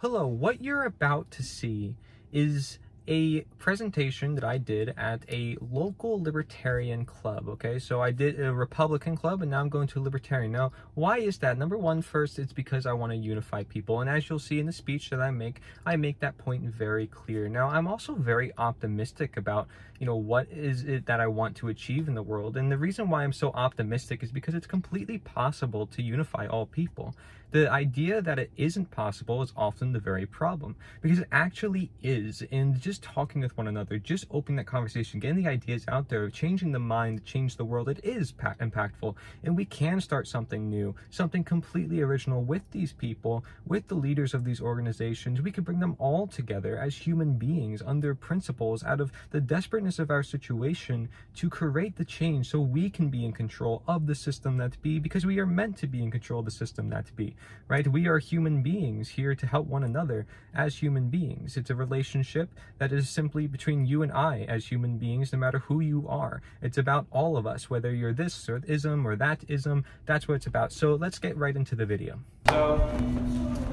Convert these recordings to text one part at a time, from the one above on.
Hello, what you're about to see is a presentation that I did at a local libertarian club. Okay, so I did a Republican club and now I'm going to a libertarian. Now, why is that? Number one, first, it's because I want to unify people. And as you'll see in the speech that I make, I make that point very clear. Now, I'm also very optimistic about, you know, what is it that I want to achieve in the world. And the reason why I'm so optimistic is because it's completely possible to unify all people. The idea that it isn't possible is often the very problem because it actually is. And just talking with one another, just opening that conversation, getting the ideas out there, changing the mind, change the world, it is impactful. And we can start something new, something completely original with these people, with the leaders of these organizations. We can bring them all together as human beings under principles out of the desperateness of our situation to create the change so we can be in control of the system that be because we are meant to be in control of the system that be right? We are human beings here to help one another as human beings. It's a relationship that is simply between you and I as human beings, no matter who you are. It's about all of us, whether you're this or ism or that ism, that's what it's about. So let's get right into the video. So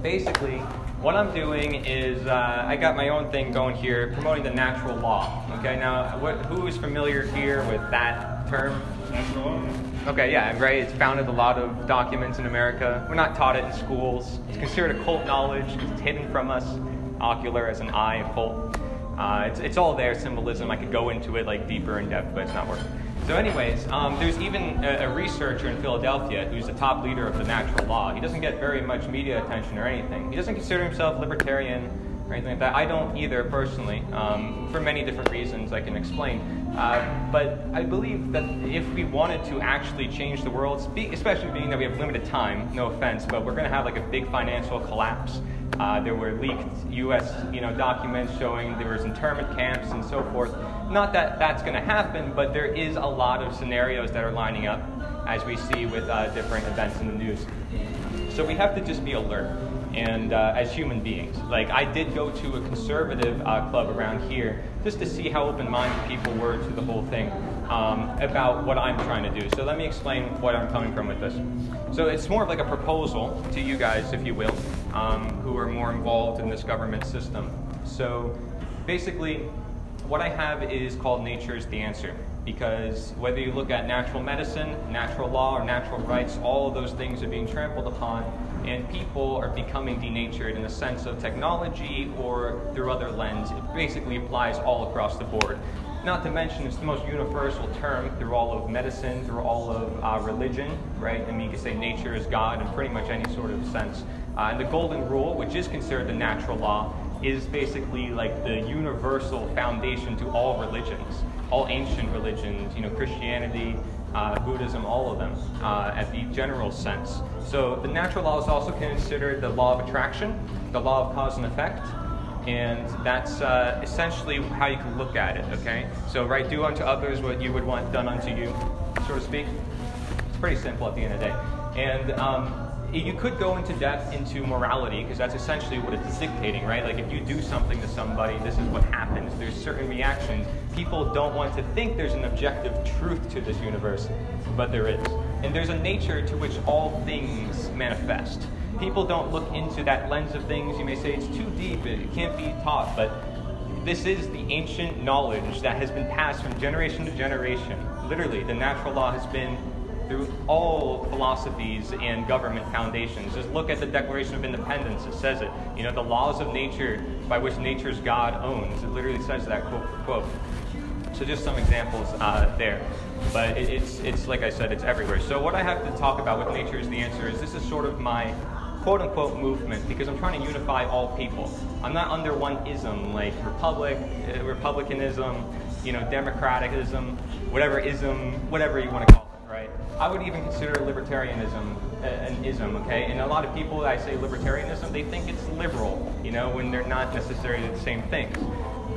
basically, what I'm doing is uh, I got my own thing going here, promoting the natural law. Okay, now what, who is familiar here with that term? Natural law. Okay, yeah, right. It's founded a lot of documents in America. We're not taught it in schools. It's considered occult knowledge because it's hidden from us. Ocular as an eye, occult. Uh, it's, it's all there, symbolism. I could go into it like deeper in depth, but it's not worth it. So, anyways, um, there's even a, a, researcher in Philadelphia who's the top leader of the natural law. He doesn't get very much media attention or anything. He doesn't consider himself libertarian or anything like that. I don't either personally, um, for many different reasons I can explain. Uh, but I believe that if we wanted to actually change the world, especially being that we have limited time, no offense, but we're going to have like a big financial collapse. Uh, there were leaked U.S. you know documents showing there was internment camps and so forth. Not that that's going to happen, but there is a lot of scenarios that are lining up, as we see with uh, different events in the news. So we have to just be alert and uh, as human beings. Like I did go to a conservative uh, club around here just to see how open-minded people were to the whole thing um, about what I'm trying to do. So let me explain what I'm coming from with this. So it's more of like a proposal to you guys, if you will, um, who are more involved in this government system. So basically, what I have is called Nature is the Answer because whether you look at natural medicine, natural law, or natural rights, all of those things are being trampled upon and people are becoming denatured in the sense of technology or through other lens. It basically applies all across the board. Not to mention, it's the most universal term through all of medicine, through all of uh, religion, right? I mean, you could say nature is God in pretty much any sort of sense. Uh, and the Golden Rule, which is considered the natural law, is basically like the universal foundation to all religions, all ancient religions, you know, Christianity, uh, Buddhism, all of them, uh, at the general sense. So the natural law is also considered the law of attraction, the law of cause and effect, and that's uh, essentially how you can look at it, okay? So, right, do unto others what you would want done unto you, so to speak. It's pretty simple at the end of the day. And um, you could go into depth into morality because that's essentially what it's dictating, right? Like if you do something to somebody, this is what happens. There's certain reactions. People don't want to think there's an objective truth to this universe, but there is. And there's a nature to which all things manifest. People don't look into that lens of things. You may say it's too deep, it can't be taught, but this is the ancient knowledge that has been passed from generation to generation. Literally, the natural law has been through all philosophies and government foundations. Just look at the Declaration of Independence. It says it. You know, the laws of nature by which nature's God owns. It literally says that quote for quote. So just some examples uh, there. But it, it's, it's, like I said, it's everywhere. So what I have to talk about with nature is the answer is this is sort of my quote unquote movement because I'm trying to unify all people. I'm not under one ism like republic, uh, republicanism, you know, democraticism, whatever ism, whatever you want to call it? I would even consider libertarianism an ism, okay? And a lot of people, I say libertarianism, they think it's liberal, you know, when they're not necessarily the same things.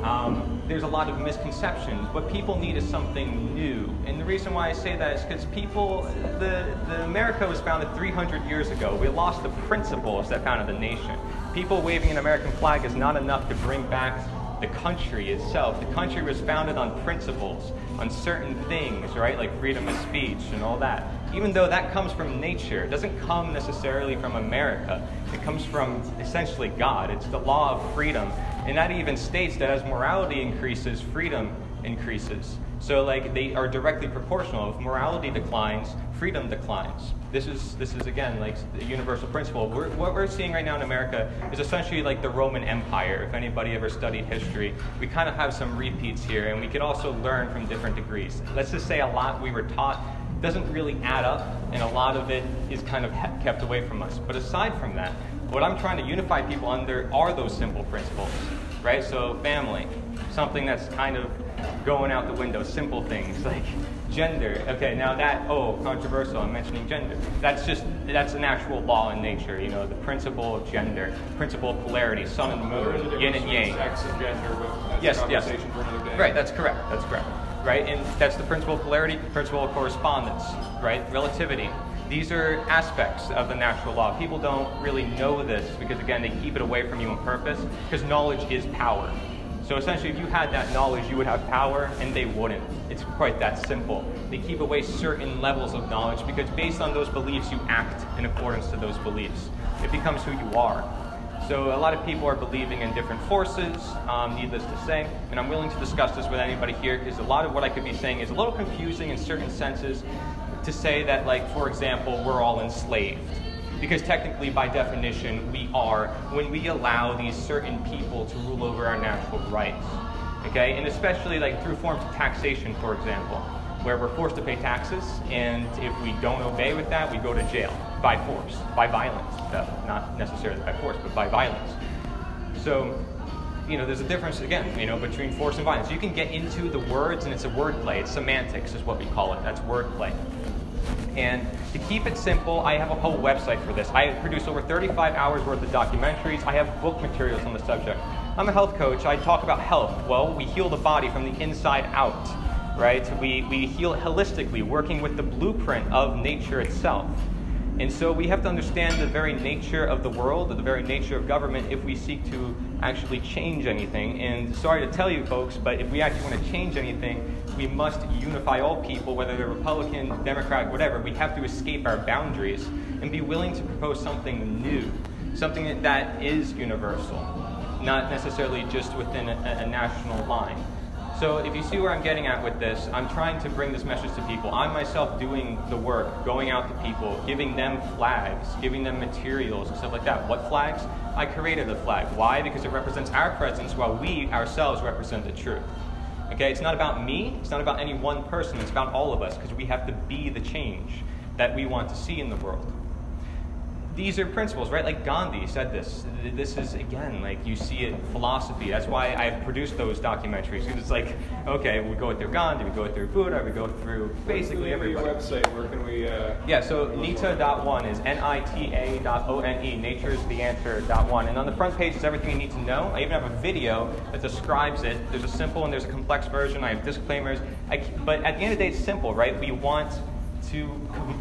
Um, there's a lot of misconceptions. What people need is something new. And the reason why I say that is because people, the, the America was founded 300 years ago. We lost the principles that founded the nation. People waving an American flag is not enough to bring back the country itself. The country was founded on principles, on certain things, right? Like freedom of speech and all that. Even though that comes from nature, it doesn't come necessarily from America. It comes from essentially God. It's the law of freedom. And that even states that as morality increases, freedom increases. So like they are directly proportional. If morality declines, freedom declines. This is this is again like the universal principle. We're, what we're seeing right now in America is essentially like the Roman Empire. If anybody ever studied history, we kind of have some repeats here, and we could also learn from different degrees. Let's just say a lot we were taught doesn't really add up, and a lot of it is kind of kept away from us. But aside from that, what I'm trying to unify people under are those simple principles, right? So family, something that's kind of going out the window, simple things like gender. Okay, now that, oh, controversial, I'm mentioning gender. That's just, that's an actual law in nature, you know, the principle of gender, principle of polarity, sun and moon, yin and yang. Sex and gender, yes, yes. for another day. Right, that's correct, that's correct. Right, and that's the principle of polarity, principle of correspondence, right, relativity. These are aspects of the natural law. People don't really know this because, again, they keep it away from you on purpose because knowledge is power. So essentially, if you had that knowledge, you would have power, and they wouldn't. It's quite that simple. They keep away certain levels of knowledge because based on those beliefs, you act in accordance to those beliefs. It becomes who you are. So a lot of people are believing in different forces, um, needless to say, and I'm willing to discuss this with anybody here because a lot of what I could be saying is a little confusing in certain senses to say that, like, for example, we're all enslaved because technically, by definition, we are when we allow these certain people to rule over our natural rights. Okay, and especially like through forms of taxation, for example, where we're forced to pay taxes, and if we don't obey with that, we go to jail by force, by violence, though, not necessarily by force, but by violence. So, you know, there's a difference again, you know, between force and violence. You can get into the words, and it's a wordplay. It's semantics, is what we call it. That's wordplay. And to keep it simple, I have a whole website for this. I produce over 35 hours worth of documentaries. I have book materials on the subject. I'm a health coach. I talk about health. Well, we heal the body from the inside out, right? We, we heal holistically, working with the blueprint of nature itself. And so we have to understand the very nature of the world, the very nature of government, if we seek to actually change anything. And sorry to tell you, folks, but if we actually want to change anything, we must unify all people, whether they're Republican, Democrat, whatever. We have to escape our boundaries and be willing to propose something new, something that is universal, not necessarily just within a, a national line. So if you see where I'm getting at with this, I'm trying to bring this message to people. I'm myself doing the work, going out to people, giving them flags, giving them materials and stuff like that. What flags? I created a flag. Why? Because it represents our presence while we ourselves represent the truth. Okay, it's not about me, it's not about any one person, it's about all of us because we have to be the change that we want to see in the world these are principles, right? Like Gandhi said this. This is, again, like you see it philosophy. That's why I've produced those documentaries. Because it's like, okay, we go through Gandhi, we go through Buddha, we go through basically every website, where can we. Uh, yeah, so nita.one is N I T A dot O N E, nature's the answer dot one. And on the front page is everything you need to know. I even have a video that describes it. There's a simple and there's a complex version. I have disclaimers. I, but at the end of the day, it's simple, right? We want to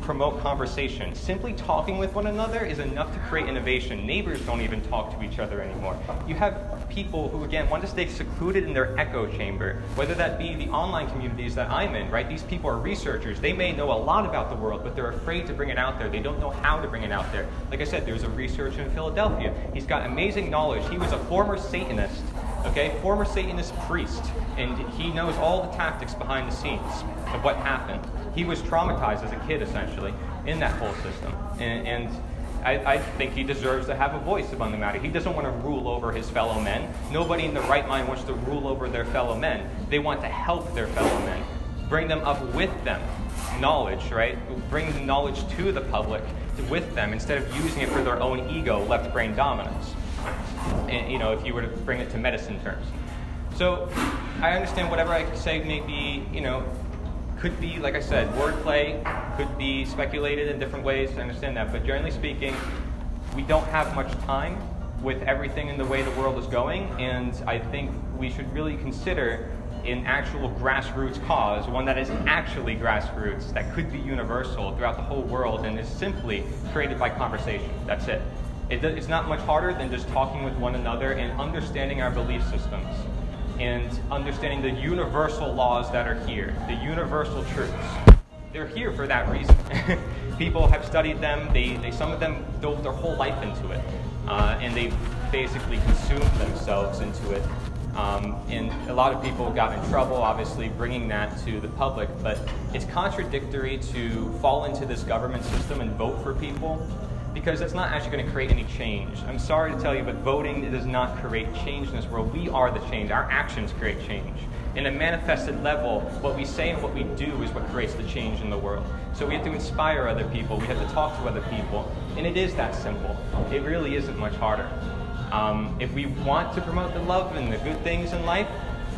promote conversation. Simply talking with one another is enough to create innovation. Neighbors don't even talk to each other anymore. You have people who, again, want to stay secluded in their echo chamber, whether that be the online communities that I'm in, right? These people are researchers. They may know a lot about the world, but they're afraid to bring it out there. They don't know how to bring it out there. Like I said, there's a researcher in Philadelphia. He's got amazing knowledge. He was a former Satanist okay, former Satanist priest, and he knows all the tactics behind the scenes of what happened. He was traumatized as a kid, essentially, in that whole system. And, and I, I, think he deserves to have a voice upon the matter. He doesn't want to rule over his fellow men. Nobody in the right mind wants to rule over their fellow men. They want to help their fellow men, bring them up with them. Knowledge, right? Bring knowledge to the public with them instead of using it for their own ego, left brain dominance and, you know, if you were to bring it to medicine terms. So I understand whatever I say may be, you know, could be, like I said, wordplay, could be speculated in different ways. I understand that. But generally speaking, we don't have much time with everything in the way the world is going. And I think we should really consider an actual grassroots cause, one that is actually grassroots, that could be universal throughout the whole world and is simply created by conversation. That's it. It, it's not much harder than just talking with one another and understanding our belief systems. And understanding the universal laws that are here, the universal truths. They're here for that reason. People have studied them. They, they some of them dove their whole life into it, uh, and they basically consumed themselves into it. Um, and a lot of people got in trouble, obviously, bringing that to the public. But it's contradictory to fall into this government system and vote for people because that's not actually going to create any change. I'm sorry to tell you, but voting does not create change in this world. We are the change. Our actions create change. In a manifested level, what we say and what we do is what creates the change in the world. So we have to inspire other people. We have to talk to other people. And it is that simple. It really isn't much harder. Um, if we want to promote the love and the good things in life,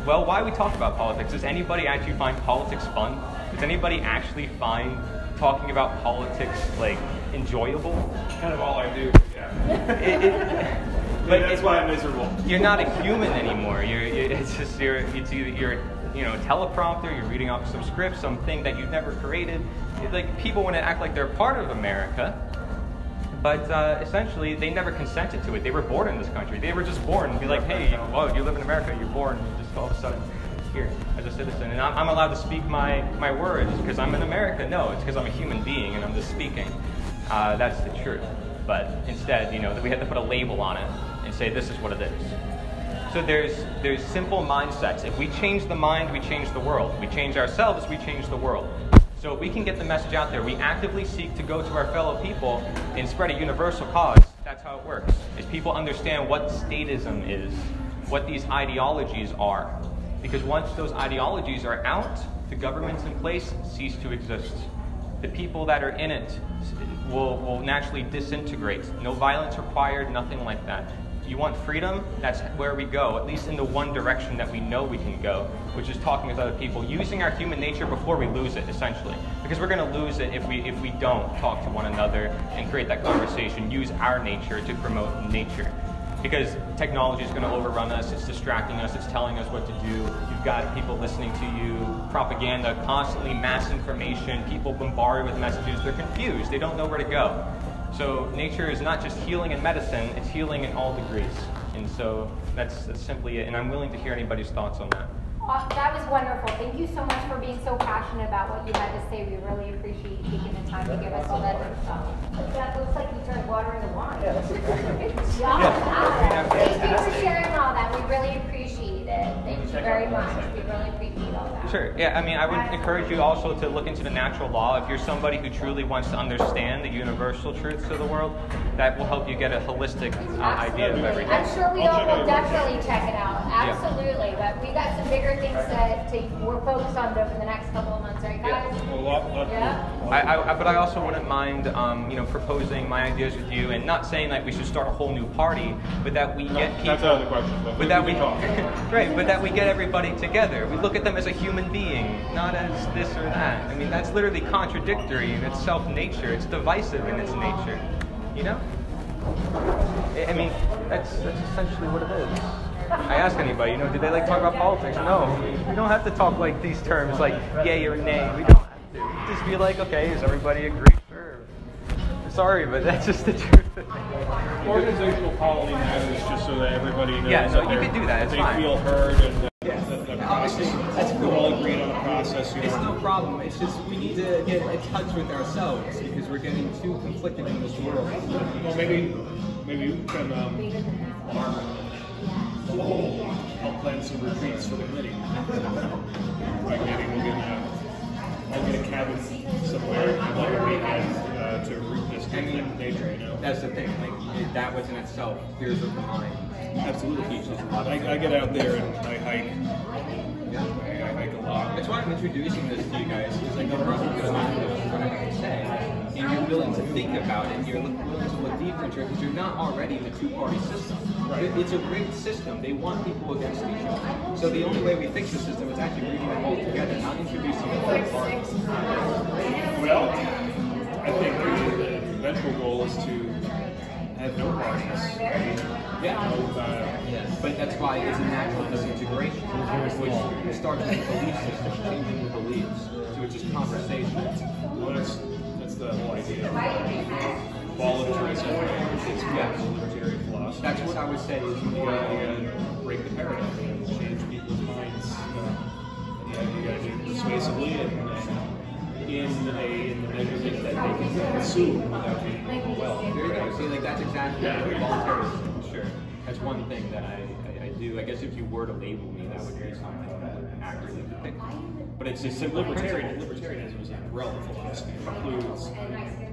well, why we talk about politics? Does anybody actually find politics fun? Does anybody actually find talking about politics like enjoyable? Kind of all I do. Yeah. It, it, But but that's it- why I'm miserable. you're not a human anymore. You're, you it's just you're, it's either you're, you know, a teleprompter. You're reading off some script, something that you've never created. It's like people want to act like they're part of America, but uh, essentially they never consented to it. They were born in this country. They were just born and be like, hey, whoa, you live in America. You're born just all of a sudden here as a citizen, and I'm, allowed to speak my my words because I'm in America. No, it's because I'm a human being and I'm just speaking. Uh, that's the truth. But instead, you know, that we have to put a label on it and say this is what it is. So there's there's simple mindsets. If we change the mind, we change the world. We change ourselves, we change the world. So if we can get the message out there, we actively seek to go to our fellow people and spread a universal cause. That's how it works. Is people understand what statism is, what these ideologies are. Because once those ideologies are out, the governments in place cease to exist. The people that are in it will, will naturally disintegrate. No violence required, nothing like that. You want freedom? That's where we go, at least in the one direction that we know we can go, which is talking with other people, using our human nature before we lose it, essentially. Because we're going to lose it if we if we don't talk to one another and create that conversation, use our nature to promote nature. Because technology is going to overrun us, it's distracting us, it's telling us what to do. You've got people listening to you, propaganda, constantly mass information, people bombarded with messages. They're confused, they don't know where to go. So nature is not just healing in medicine, it's healing in all degrees. And so that's, that's simply it. And I'm willing to hear anybody's thoughts on that. Uh, That was wonderful. Thank you so much for being so passionate about what you had to say. We really appreciate you taking the time to give us all that info. That looks like you turned water into wine. Yeah, that's a great job. Thank you for sharing all that. We really appreciate it. Thank you very much. We really appreciate all that. Sure. Yeah, I mean, I would encourage you also to look into the natural law. If you're somebody who truly wants to understand the universal truths of the world, that will help you get a holistic uh, idea of Absolutely. everything. I'm sure we all will definitely check it out. Absolutely. But we got some bigger things to, to, we're focused on over the next couple of months, right guys? Well, a lot, lot Yeah. I, I, but I also wouldn't mind, um, you know, proposing my ideas with you, and not saying that we should start a whole new party, but that we get people. that's out of the question, but but that we we, talk. right, but that we get everybody together. We look at them as a human being, not as this or that. I mean, that's literally contradictory in its self nature. It's divisive in its nature. You know. I- mean, that's that's essentially what it is. I ask anybody, you know, do they like talk about politics? No. We don't have to talk like these terms, like yay or nay. We don't have to. Just be like, okay, does everybody agree? Sure. Sorry, but that's just the truth. Organizational quality matters just so that everybody knows. Yeah, no, that you they're- could do that, it's They fine. feel heard and that the, the Obviously, process. that's We're cool. all agreed on the process. You It's know. no problem. It's just we need to get in touch with ourselves because we're getting too conflicted in this world. Well, maybe, maybe we can um, help plan some retreats for the committee. Like maybe we'll get a, I'll get a cabin somewhere and like a weekend uh, to root this in. You. That's the thing. Like it, that within itself clears up the mind. Absolutely teaches a lot. I, I get out there and I hike. I, I hike a lot. That's why I'm introducing this to you guys. Because like the person goes on what I say, and you're willing to think about it. You're willing to look deeper into it because you're not already in a two-party system. Right. It's a great system. They want people against each other. So the only way we fix the system is actually bringing them all together, not introducing a third party. Well, I think eventual goal is to have no parties. Yeah. Uh, But that's why it's a natural disintegration, which starts with the belief system, changing the beliefs to just conversation. well, that's, that's the whole idea of voluntarism. It's yeah. libertarian philosophy. must. That's what I would say is You more. gotta, break the paradigm and change people's minds. Uh, yeah, you gotta do it persuasively and, and in a in the measurement that they can consume without being overwhelmed. There you go. See, like that's exactly Yeah. voluntarism. Sure. That's one thing that I, I, I do. I guess if you were to label me, that would be something that would accurately depict. But it's a simple Libertarian, libertarianism is an umbrella philosophy. It includes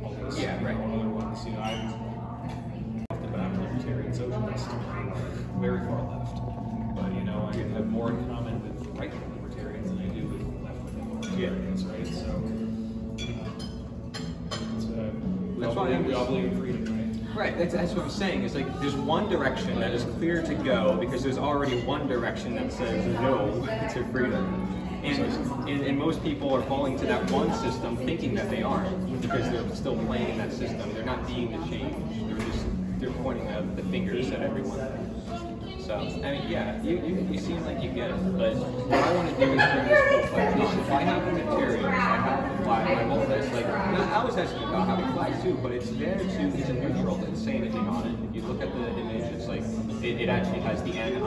all those Yeah, right. other ones. You know, I'm often, but I'm a libertarian socialist, very far left. But you know, I have more in common with right libertarians than I do with left libertarians, right? So, it's, uh, we, That's all why believe, I'm- all in freedom, right? Right, that's, that's what I'm saying. It's like there's one direction that is clear to go because there's already one direction that says no to freedom. And, and, and most people are falling to that one system thinking that they aren't because they're still playing in that system. They're not being the change. They're just they're pointing out the fingers at everyone. So I mean, yeah, you, you, you seem like you get it, but what I want to do is bring this full fledged. If I have a material, I have the flag, my whole list. Like I was asking about having flags too, but it's there to it's a neutral. it's doesn't say anything on it. If you look at the image, it's like it, it actually has the N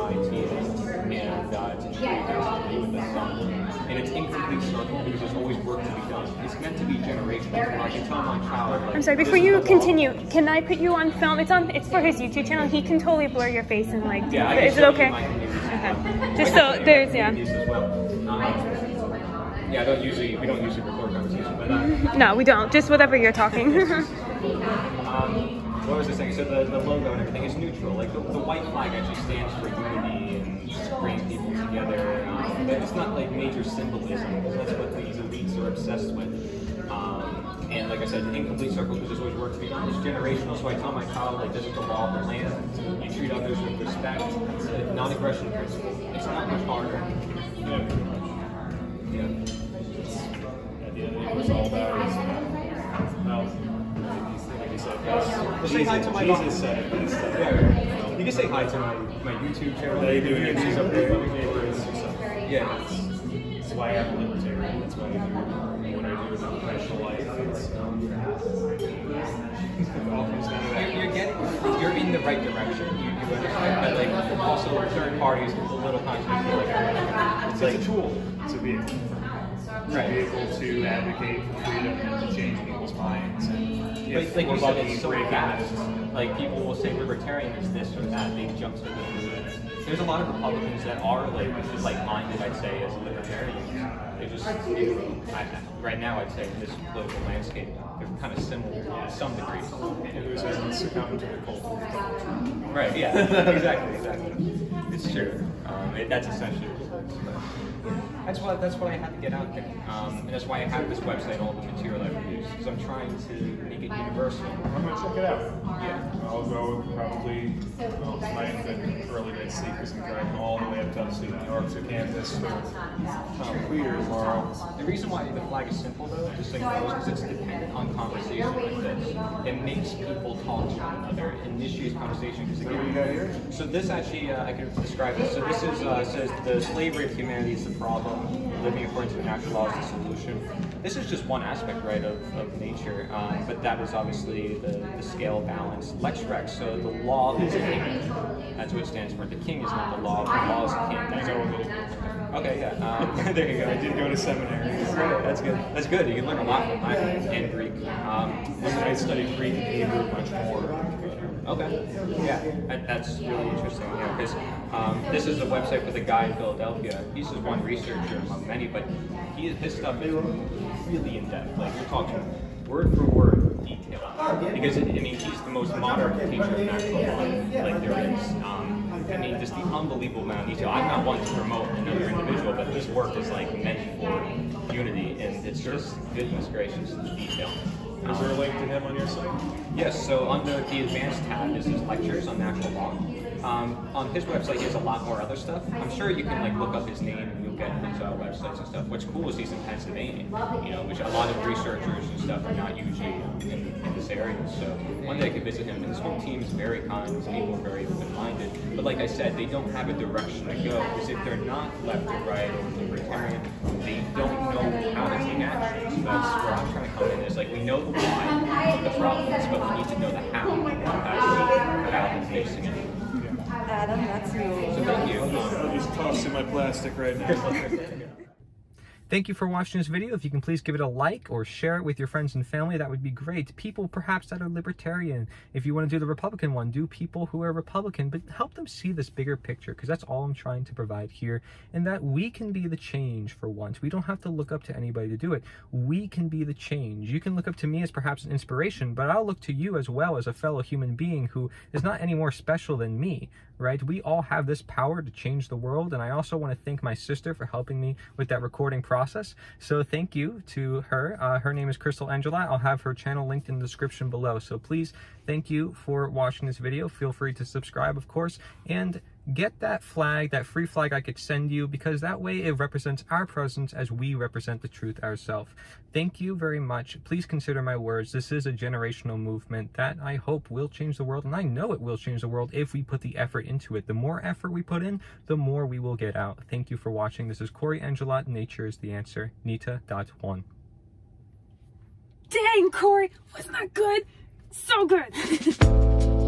it's incomplete circle because there's always work to be done. It's meant to be generational. I can tell my child. Like, I'm sorry. Before you the law. continue, can I put you on film? It's on. It's for his YouTube channel. He can totally blur your face and like. Yeah, I is it okay? my communities as Okay. Just so there's yeah. well. Um, yeah, I don't usually we don't usually record conversation, but uh, No, we don't. Just whatever you're talking. um, what was I saying? So the, the logo and everything is neutral. Like the, the white flag actually stands for unity and bringing people together. But it's not like major symbolism because that's what these elites are obsessed with. Um, and like I said, incomplete circles because there's always work to be done. It's generational, so I tell my child like this is the law of the land. You treat others with respect. It's a non-aggression principle. It's not much harder. Yeah. Yeah. At the end of the day, it's all about is, well, like you said, Well, say hi to my Jesus said it. Yeah. You can say hi to my, my YouTube channel. They do it. She's up. Yeah. Yeah. That's why I'm a libertarian. That's why I do what I do in my professional life. It's, um, it all comes down to that. You're, you're getting, you're in the right direction. You, you understand, but like also third parties, a little controversial. Like, it's It's like a tool. It's a vehicle. It's a Right. vehicle to advocate for freedom and to change people's minds. And But if like we're you said, it's so fast. Like people will say libertarian is this or that. They jump to the There's a lot of Republicans that are like like-minded. I'd say as libertarians. They just I, right now I'd say in this political landscape they're kind of similar to some degree. And who's hasn't succumbed to the cult. Right. Yeah. exactly. Exactly. It's true. Um, it, that's essentially. That's what that's what I had to get out there, um, and that's why I have this website, and all the material I produce, because I'm trying to make it universal. I'm gonna check it out. Yeah. I'll go probably well, tonight, but early night sleep because I'm driving all the way up to upstate New York to Kansas for Tom Queer tomorrow. The reason why the flag is simple, though, just so you know, is because it's dependent on conversation like this. It makes people talk to one another, it initiates conversation. Because what you got here? So this actually, uh, I can describe this. So this is uh, says the slavery of humanity is the problem. Living according to natural law is the solution. This is just one aspect, right, of, of nature, um, but that is obviously the, the scale balance. Lex Rex, so the law is king. That's what it stands for. The king is not the law. The law is the king. I go with it. Okay, yeah. Um, there you go. I did go to seminary. That's good. That's good. You can learn a lot from Latin and Greek. Um, I studied Greek and Hebrew much more. Okay. Yeah, that, that's really interesting. Yeah, because um, this is a website for the guy in Philadelphia. He's just one researcher among many, but he, his stuff is really in depth. Like you're talking word for word detail. Because I mean, he's the most modern teacher of natural law like there is. Um, I mean, just the unbelievable amount of detail. I'm not one to promote another individual, but his work is like meant for unity, and it's just goodness gracious the detail. Is there a link to him on your site? Yes, so under the advanced tab is his lectures on natural law. Um, on his website, he has a lot more other stuff. I'm sure you can like look up his name and you'll get his uh, websites and stuff. What's cool is he's in Pennsylvania, you know, which a lot of researchers and stuff are not usually in, in this area. So one day I could visit him. And his whole team is very kind. His people are very open-minded. But like I said, they don't have a direction to go because if they're not left or right or libertarian, they don't know how to take action. So that's where I'm trying to come in. Is like we know the why of the problems, but we need to know the how. How to go facing it. Adam. That's you. So Thank you. I'm just tossing my plastic right now. Thank you for watching this video. If you can please give it a like or share it with your friends and family, that would be great. People perhaps that are libertarian. If you want to do the Republican one, do people who are Republican, but help them see this bigger picture because that's all I'm trying to provide here. And that we can be the change for once. We don't have to look up to anybody to do it. We can be the change. You can look up to me as perhaps an inspiration, but I'll look to you as well as a fellow human being who is not any more special than me, right? We all have this power to change the world. And I also want to thank my sister for helping me with that recording process. So thank you to her. Uh, her name is Crystal Endrulat. I'll have her channel linked in the description below. So please, thank you for watching this video. Feel free to subscribe, of course, and get that flag, that free flag I could send you, because that way it represents our presence as we represent the truth ourselves. Thank you very much. Please consider my words. This is a generational movement that I hope will change the world, and I know it will change the world if we put the effort into it. The more effort we put in, the more we will get out. Thank you for watching. This is Cory Endrulat. Nature is the answer. Nita. Nita.1. Dang, Cory, wasn't that good? So good.